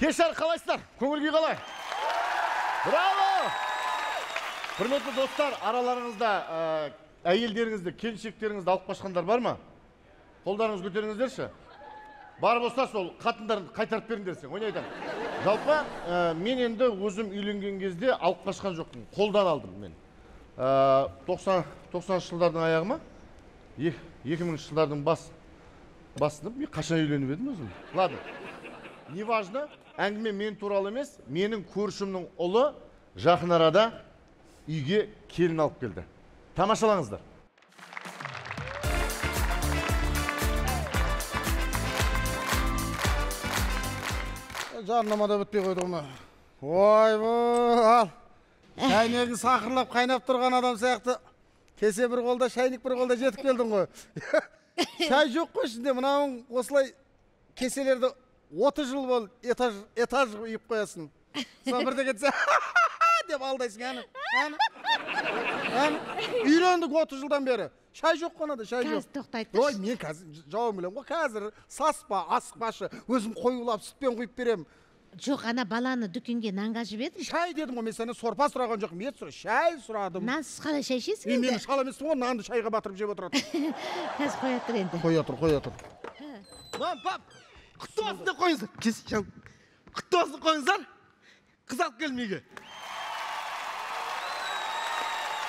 кешар қалайсыздар? Көңіл күй қалай? Браво! Құрметті достар араларыңызда ә, әйелдеріңізді келіншектеріңізді алып қашқандар бар ма? Қолдарыңызды көтеріңіздерші? Бар болса сол қатындарын қайтарып беріңдер сен ойнай жалпы ә, мен енді өзім үйленген кезде алып қашқан жоқпын қолдан алдым мен. Ә, 90 тоқсаныншы жылдардың аяғы ма? Екі мыңыншы жылдардың бас басында мен қашан үйленіп едім өзім? Ладно. Неважно әңгіме мен туралы емес менің көршімнің ұлы жақын арада үйге келін алып келді. Тамашалаңыздар. Жарнама да бітпей қойды ғой ойбай ал шәйнегі сақырлап қайнап тұрған адам сияқты. Кесе бір қолда шәйнек бір қолда жетіп келдің ғой. Шай жоқ қой ішінде. Мынауың осылай кеселерді отыз жыл болды этаж этаж үйіп қоясың. Сол бірде кетсе деп алдайсың әні әні әні үйлендік отыз жылдан бері. Шай жоқ қой анада шай жоқ қазір тоқтай тұршы ой мен қазір жауап білемін ғой қазір саспа асықпашы өзім қоюлап сүтпен құйып беремін. Жоқ ана баланы дүкенге нанға жібердім шай дедім ғой мен сенен сорпа сұраған жоқпын. Ет сұра шай сұрадым. Нансыз қалай шай ішесің енді? мен шал емеспін ғой нанды шайға батырып жеп отырады қазір қоя тұр енді. Қоя тұр қоя тұр. Мам пап! Құтты болсын деп қойыңыздар кес шал құтты болсын қойыңыздар қыз алып келдім үйге.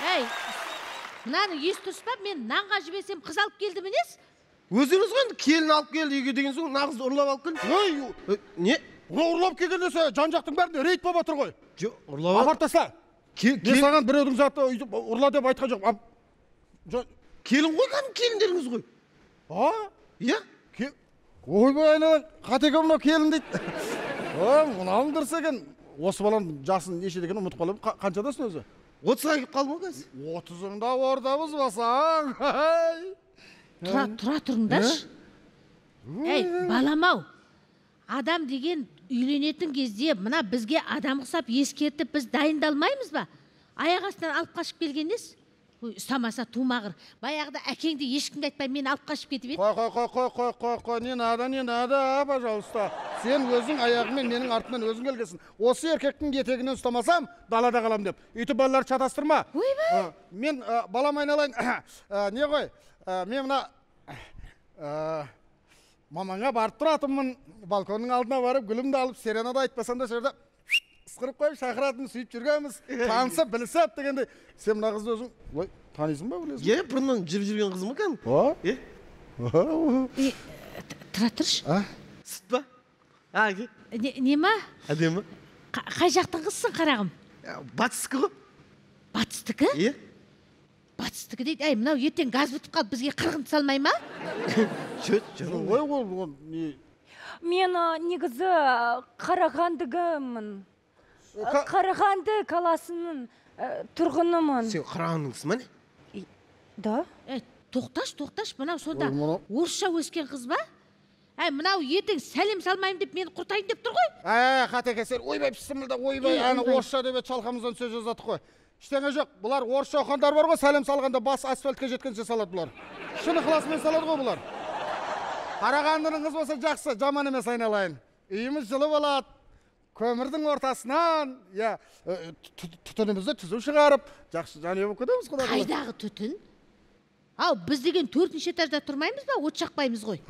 Ей мынаны ес дұрыс па мен нанға жіберсем қыз алып келді мінез өздеріңіз ғой енді келін алып келді үйге деген соң нағыз ұрлап алып келді. Ой Э, не? Мынау ұрлап келген десе жан жақтың бәрінде рейд болып жатыр ғой. Жоқ ұрлап алып апарып таста мен саған біреудің заты өйтіп ұрла деп айтқан жоқпын келін ғой кәдімгі келіндеріңіз ғой. А? Иә? Ойбай айналайын қатеке мынау келін дейді. О мынауың дұрыс екен. Осы баланың жасын нешеде екенін ұмытып қалып қа- қаншадасың өзі? отызға келіп қалдым ғой қазір. Отызыңда орда бұзбасаң ай. тұра тұра тұрыңдаршы. Ей балам ау адам деген үйленетін кезде мына бізге адам ұқсап ескертіп біз дайындалмаймыз ба? Аяқ астынан алып қашып келген несі? Ұстамаса тумағыр баяғыда әкеңді ешкімге айтпай мені алып қашып кетіп еді. Қой қой қой қой қой қой қой не надо не надо пожалуйста сен өзің аяғыңмен менің артымнан өзің келгенсің. Осы еркектің етегінен ұстамасам далада қаламын деп. Өйтіп балаларды шатастырма. Ойбай Ә, мен ә, балам айналайын. Ә, не ғой? Ә, мен мына мамаңа барып тұратынмын. Балконның алдына барып гүлімді алып серенада айтпасам да сол жерде ысқырып қойып шақыратын сөйтіп жүргенбіз. Танысып білісіп дегендей сен мына қызды өзің ой танисың ба білесің? Иә бұрыннан жүріп жүрген қызым ғой кәдімгі ба е т- тұра тұршы. А? Сүт па? Әке не, ма? Әдемі Қа- қай жақтың қызысың қарағым? Ә, батыстікі ғой. Батыстікі? Иә батыстікі дейді. Әй мынау ертең газ бітіп қалып бізге қырғын салмай ма? Жоқ жоқ ой ол не? Мен негізі қарағандыгімін Ка- қарағанды қаласының ә, тұрғынымын. Сен қарағандыңсың ба не? Да. Ей тоқташы тоқташы мынау сонда орысша өскен қыз ба? Әй мынау ертең сәлем салмаймын деп мені құртайын деп тұр ғой. Ә қатеке сен ойбай пісімілді ойбай ана орысша деп еді шалқамыздан сөз жаздық қой ештеңе жоқ бұлар орысша оқығандар бар ғой сәлем салғанда бас асфальтқа жеткенше салады бұлар. Шын ықыласымен салады ғой бұлар. Қарағандының қыз болса жақсы жаман емес айналайын. Үйіміз жылы болады. Көмірдің ортасынан иә тү- тү- түтінімізді түзу шығарып жақсы жанұя болып кетеміз құдай қаласа қайдағы түтін? Ау біз деген төртінші этажда тұрмаймыз ба от жақпаймыз ғой?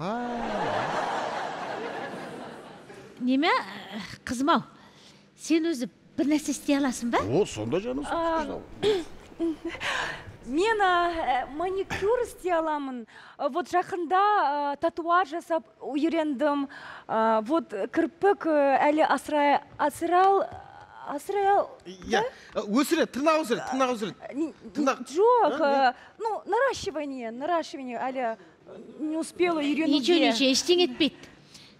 Неме? Қызым ау сен өзі бір нәрсе істей аласың ба? О сонда жаным мен ә, маникюр істей аламын вот жақында а, татуаж жасап үйрендім. Вот кірпік ә, әлі асырай асырал асырай иә өсіреді тырнақ өсіреді тырнақ өсіреді. Тырнақ. жоқ ну наращивание наращивание әлі не успела үйренуге. Ничего ничего ештеңе етпейді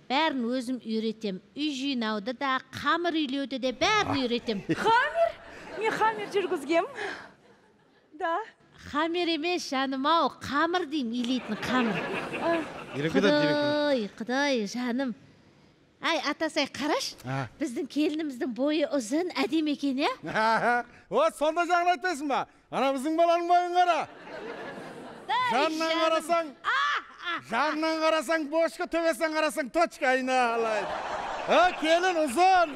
бәрін өзім үйретем үй жинауды да қамыр илеуді де бәрін үйретем хаммер? Мен хаммер жүргізгем да. Хамер емес жаным ау қамыр деймін илейтін қамыр құдай құдай жаным әй атасай қарашы А. біздің келініміздің бойы ұзын әдемі екен иә о сонда жағын айтпайсың ба ана біздің баланың бойын қара жанынан қарасаң жанынан қарасаң бошка төбесінен қарасаң точка айналайын Ә, келін ұзын.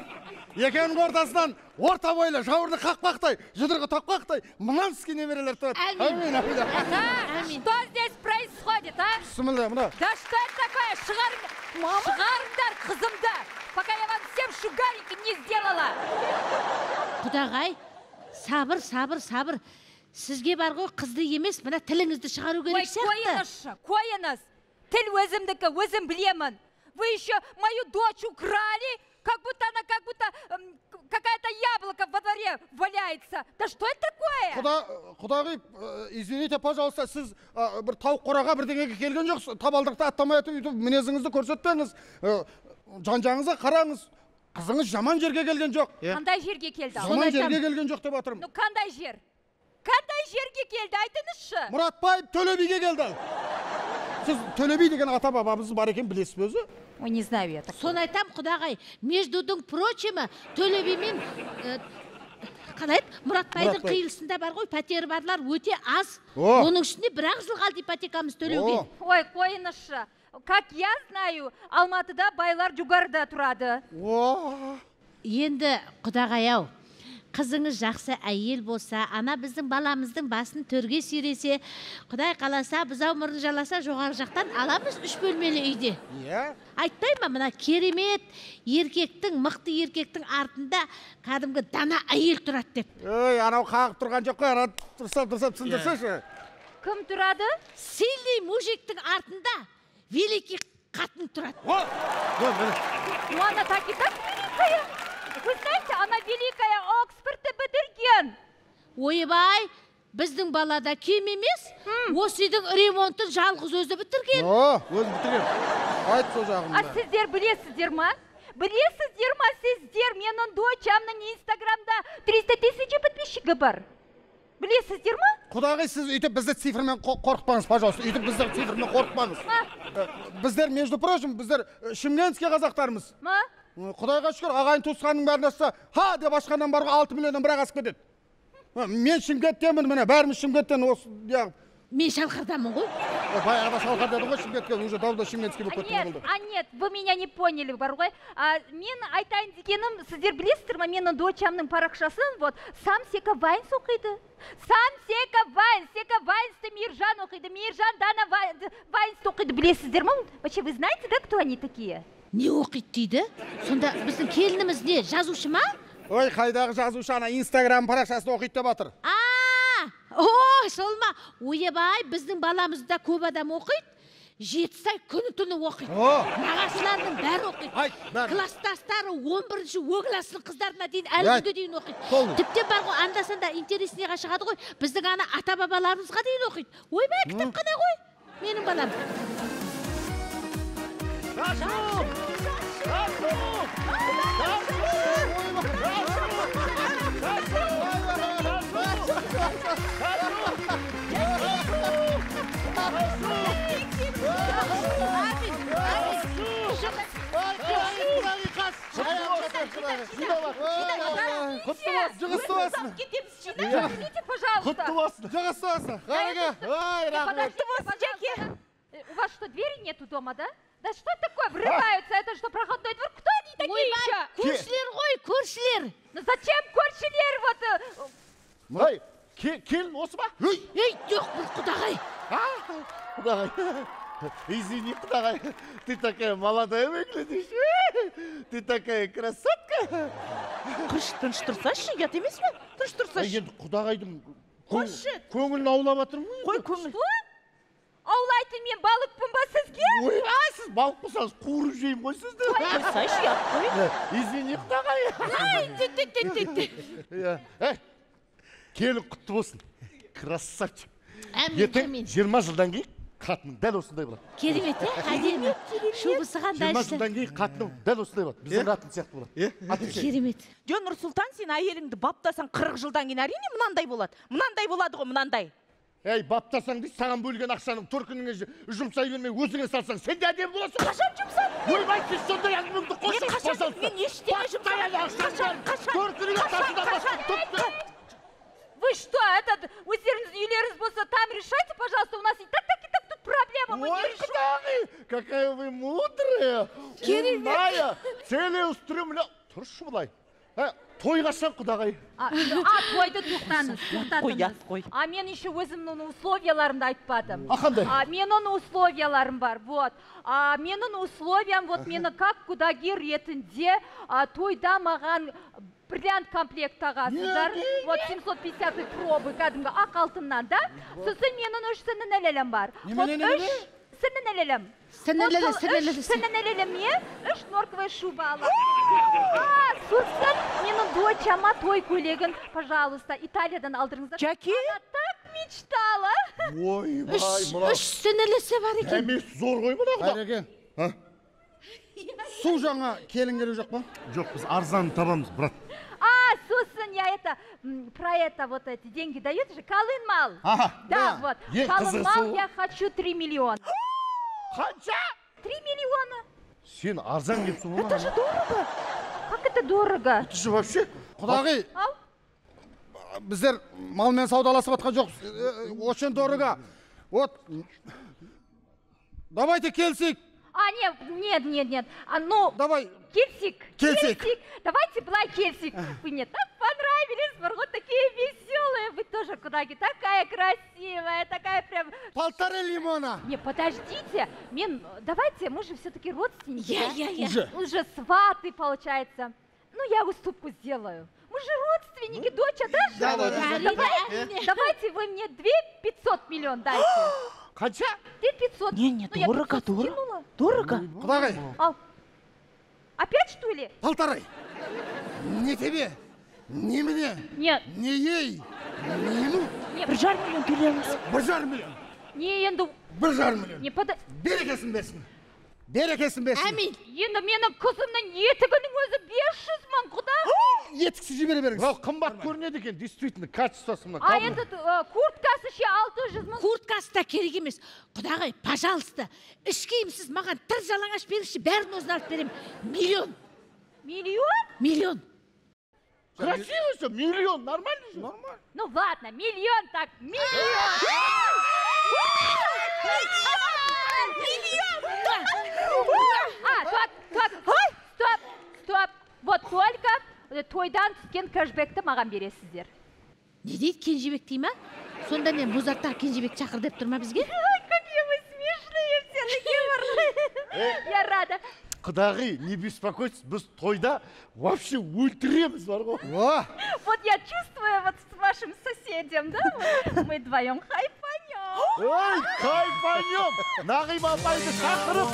Екеуінің ортасынан орта бойлы, жауырны қақпақтай, жұдырығы тоқпақтай, мынан түскен немерелер тұрады. Әмин. Әмин, әмин. Ага, что здесь происходит, а? Бісміллә, мына. Да что это такое? Шығар... Шығарыңдар қызымды, пока я вам всем шугарики не сделала. құдағай сабыр сабыр сабыр сізге бар ғой қызды емес мына тіліңізді шығару керек сияқты қойыңызшы, қойыңыз. Тіл өзімдікі, өзім білемін. Вы еще мою дочь украли, как будто она, как будто какая-то яблоко во дворе валяется. Да что это такое? Құда, құдағи, ә, извините, пожалуйста, сіз ә, бір тауық қораға бірдеңеге келген жоқсыз. Табалдырықты аттамай өтіп, өйтіп мінезіңізді көрсетпеңіз. Ә, Жан-жағыңызға қараңыз. Қызыңыз жаман жерге келген жоқ. Қандай жерге келді? ал? Жаман жерге келген жоқ деп отырмын. Ну, қандай жер? Қандай жерге келді? Айтыңызшы. Мұратбаев төле биге келді. Сіз төле би деген ата бабамыз бар екен білесіз бе өзі? Ой, не знаю я так. соны айтам құдағай междудың прочимі төле би мен ә, қалай еді мұратбайдың Мұратбай. қиылысында бар ғой пәтері барлар өте аз О. оның үстіне бір ақ жыл қалды ипотекамыз төлеуге. Ой, қойыңызшы. Как я знаю, Алматыда байлар жүгарда тұрады. О, енді құдағай ау қызыңыз жақсы әйел болса ана біздің баламыздың басын төрге сүйресе құдай қаласа бұзау мұрын жаласа жоғары жақтан аламыз үш бөлмелі үйде. Иә. айтпай ма мына керемет еркектің мықты еркектің артында кәдімгі дана әйел тұрады деп? Ой, анау қағып тұрған жоқ қой, ана тұрсап тұрсап түсіндірсеңші. Кім тұрады? сильный мужиктің артында великий қатын тұрады. Так и так знаете, она великая Оксфордты бітірген. ойбай біздің балада кем емес осы үйдің ремонтын жалғыз өзі бітірген О, өзі бітірген. Айт сол А жағында. сіздер білесіздер ма? Білесіздер ма сіздер? Менің дочамның инстаграмда 300 тысяча подписчигі бар. Білесіздер ма? Құдағи, сіз үйтіп бізді цифрмен қо- қорқытпаңыз, пожалуйста. Үйтіп бізді цифрмен қорқытпаңыз. Э, Біздер, между прочим, біздер э, шымкентский қазақтармыз. Ма? Құдайға шүкір, ағайын туысқанның бәрін ашса, ха деп ашқаннан барға 6 миллионнан бір ақ асып кетеді. Мен Шымкенттенмін, міне, бәріміз Шымкенттен осы, мен шалқардамын ғой баяғыда шалқар деді ғой Шымкентке, уже давно Шымкентский болып кеткен болды. а нет, вы меня не поняли бар ғой. А, мен айтайын дегенім, сіздер білесіздер ма, менің дочамның парақшасын, вот, сам сека вайнс оқиды. Сам сека вайнс, сека вайнсты Миржан оқиды, Миржан Дана Вай- вайнсты оқиды. Білесіздер ма? Вообще, вы знаете, да, кто они такие? Не оқиды дейді сонда біздің келініміз не жазушы ма Ой, қайдағы жазушы ана Инстаграм парақшасын оқиды деп жатыр. а о сол ма ойбай біздің баламызда көп адам оқиды жетісай күні түні оқиды нағашыларының бәрі оқиды класстастары он бірінші о класстың қыздарына дейін әлі күнге дейін оқиды тіптен бар ғой анда санда интересныйға шығады ғой біздің ана ата бабаларымызға дейін оқиды ойбай кітапхана ғой менің балам Жұғысты болсын. Извините, пожалуйста. болсын Жұғысты болсын. Қараға. Ой, Э, рахмет. Подождите, пожалуйста. Э, У вас что, двери нету дома, да? Да что такое? Врываются. Это что, проходной двор? Кто они такие еще? көршілер ғой көршілер Ну зачем көршілер вот... э, Мырай, келін осы ба ей жоқ бұл құдағай Құдағай. Извини, құдағай. Ты такая молодая выглядишь. Ты такая красотка. Тыныш тыныш тұрсайшы ұят емес пе тыныш А тұрсайшы енді құдағайдың Қойшы. көңілін аулап жатырмын қой көңіл Аулайтын мен балықпын ба сізге? ой а сіз балық болсаңыз қуырып жеймін ғой сізді қойсайшы ұят қой извини құдағай Иә. Ей, келін құтты болсын красавчик. Әмин ертең жиырма жылдан кейін қатының дәл осындай болады. Керемет иә әдемі шубасы қандай жиырма жылдан кейін қатының дәл осындай болады. Біздің қатын сияқты болады. Ше? керемет. Жо нұрсұлтан сен әйеліңді баптасаң қырық жылдан кейін әрине мынандай болады. Мынандай болады ғой мынандай. Ей баптасаң дейді саған бөлген ақшаның төркініңе жұмсай бермей өзіңе салсаң сен де әдемі боласың қашан жұмсадым ойбай сен сондай әңгімеңді қойсаңшы қашан мен ештеңе жұмсамадым қашан қашан төркініңе қашан тасыдан Вы что, этот, өздеріңіз үйлеріңіз болса там решайте, пожалуйста, у нас и так, так, и так тут проблема, мы не решим. какая вы мудрая. Знаю, целый устремлен. Тұршы былай. Той қашан құдағай? а, а тойды тоқтаңыз қой, ят тоқтатыңыз. қой. а мен еще өзімнің условияларымды айтпадым. А қандай? а менің условияларым бар вот. А менің условиям вот мені как кудагер ретінде а, тойда маған бриллиант комплект тағасыздар. Вот 750 пробы кәдімгі ақ алтыннан да? Сосын менің үш әлелем бар. Вот үш Сінілілі, Вот сол сінілілі, үш норковая шуба аламын сосын менің дочама той көйлегін пожалуйста италиядан алдырыңыздар жәке так мечтала Ойбай, үш мынау. үш сіңілісі бар екен Әмес зор ғой мына құда. Су жаңа келін келу жоқ па? Жоқ, біз арзан табамыз, брат. А, сосын я это, про это вот эти деньги дают же, колын мал. Ага, Да, вот. Ең Колын мал я хочу 3 миллиона. Қанша? 3 миллиона. Сен арзан кепсің ғой. Это же дорого. Как это дорого? Ты же вообще Құдағи, Ау? біздер малмен саудаласып жатқан жоқпыз. Э, э, Очень дорого. Вот, давайте келсек. А, нет, нет, нет, нет. А ну, Давай, кельсик. Кельсик. Давайте была кельсик. Вы мне так понравились, вот такие веселые. Вы тоже куда-то такая красивая, такая прям... полторы лимона. Не, подождите, мен, давайте, мы же все-таки родственники, Я, да? я, я. Уже. Уже сваты, получается. Ну, я уступку сделаю. Мы же родственники, доча, да? же? Да, да, да. Давай- Давайте вы мне 2 500 миллион дайте. қанша? 2 500. не не Ну, дорого 500 дорого скинула. дорого Құдағи, Ау. Опять что ли? полторы. Не тебе, не мне, Нет, не ей, не ему. бір жарым миллион төлей аласың Бір жарым миллион. не енді, Бір жарым миллион. не пода... Берекесін берсін. Берекесін берсін. әмин Енді менің қызымның етігінің өзі 500 мың құда. Етіксіз жібере беріңіз. Мынау қымбат көрінеді екен, действительно, качествосы мына. А енді э, курткасы ше 600 мың. курткасы да керек емес құдағай пожалуйста іш киімсіз маған тыр жалаңаш беріңізші бәрін өзін алып беремін миллион Миллион? миллион Красиво все, миллион, нормально же? Нормально. Ну ладно, миллион так, миллион. Только э, тойдан түскен кэшбэкті маған бересіздер. не дейді кенжебек дей ма сонда мен музарттағы кенжебек шақыр деп тұр ма бізге какие вы смешные все Я рада. Құдағи, не беспокойтесь, біз тойда вообще өлтіреміз бар ғой. О, Вот я чувствую вот с вашим соседем, да? Мы вдвоем хайпанем. Ой, кайфанем! Нағима апайды шақырып,